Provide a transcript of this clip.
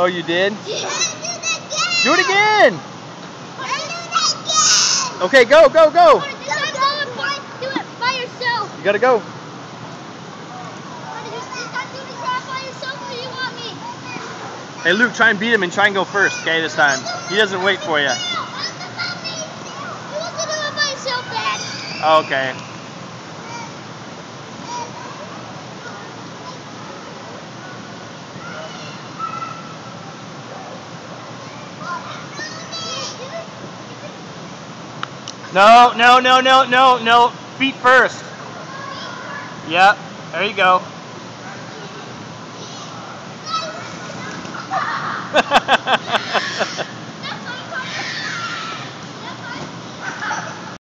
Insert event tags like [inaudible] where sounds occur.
Oh, you did? Yeah, do, do it again! again. Okay, go, go, go! go, go it you gotta go. Hey, Luke, try and beat him and try and go first, okay, this time. He doesn't wait for you. Okay. No, no, no, no, no, no. Feet first. Yep. There you go. [laughs]